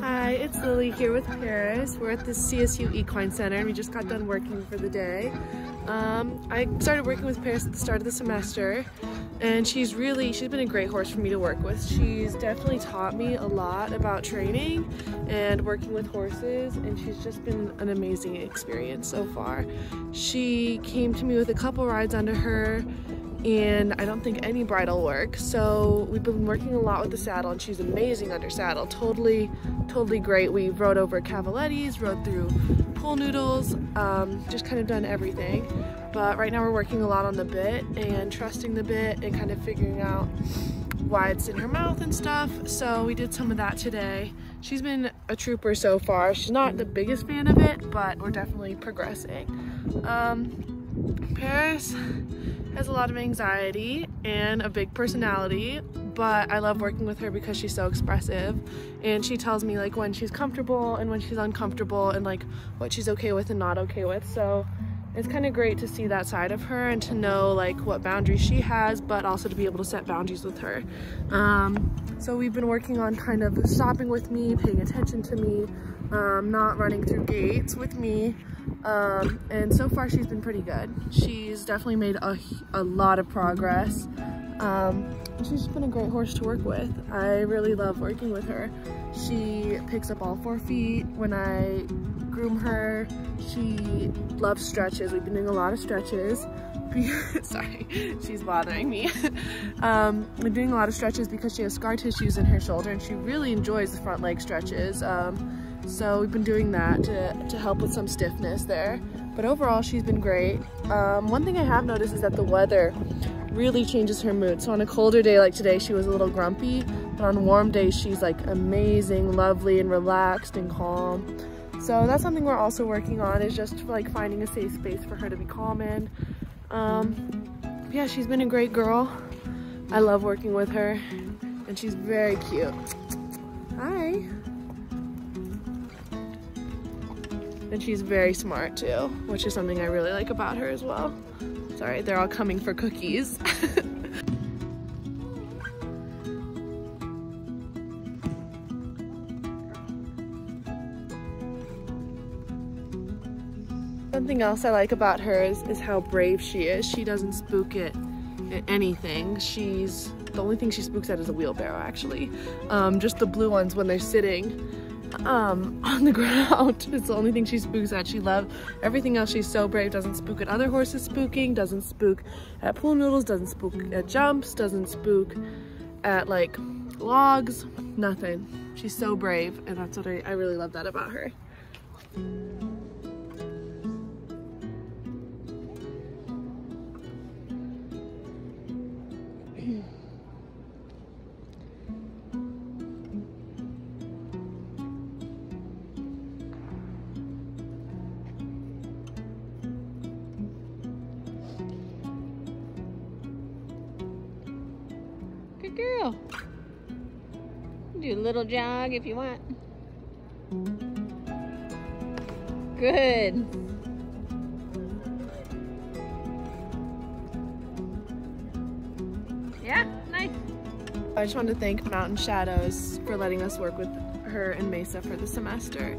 Hi, it's Lily here with Paris. We're at the CSU Equine Center and we just got done working for the day. Um, I started working with Paris at the start of the semester and she's really, she's been a great horse for me to work with. She's definitely taught me a lot about training and working with horses and she's just been an amazing experience so far. She came to me with a couple rides under her and I don't think any bridle work. So we've been working a lot with the saddle and she's amazing under saddle. Totally, totally great. We rode over cavalettis, rode through pool noodles, um, just kind of done everything. But right now we're working a lot on the bit and trusting the bit and kind of figuring out why it's in her mouth and stuff. So we did some of that today. She's been a trooper so far. She's not the biggest fan of it, but we're definitely progressing. Um, Paris has a lot of anxiety and a big personality, but I love working with her because she's so expressive and she tells me like when she's comfortable and when she's uncomfortable and like what she's okay with and not okay with. So it's kind of great to see that side of her and to know like what boundaries she has, but also to be able to set boundaries with her. Um, so we've been working on kind of stopping with me, paying attention to me, um, not running through gates with me, um, and so far she's been pretty good. She's definitely made a, a lot of progress. Um, she's been a great horse to work with. I really love working with her. She picks up all four feet when I groom her. She loves stretches. We've been doing a lot of stretches. Sorry, she's bothering me. um, we're doing a lot of stretches because she has scar tissues in her shoulder and she really enjoys the front leg stretches. Um, so we've been doing that to, to help with some stiffness there. But overall, she's been great. Um, one thing I have noticed is that the weather really changes her mood. So on a colder day like today, she was a little grumpy, but on warm days, she's like amazing, lovely, and relaxed and calm. So that's something we're also working on is just like finding a safe space for her to be calm in. Um, yeah, she's been a great girl. I love working with her and she's very cute. Hi. And she's very smart too, which is something I really like about her as well. Sorry, they're all coming for cookies. Something else I like about her is, is how brave she is. She doesn't spook it at anything. She's, the only thing she spooks at is a wheelbarrow actually. Um, just the blue ones when they're sitting um, on the ground. it's the only thing she spooks at. She loves everything else. She's so brave. Doesn't spook at other horses spooking. Doesn't spook at pool noodles. Doesn't spook at jumps. Doesn't spook at like logs. Nothing. She's so brave and that's what I, I really love that about her. Girl. Do a little jog if you want. Good. Yeah, nice. I just want to thank Mountain Shadows for letting us work with her and Mesa for the semester.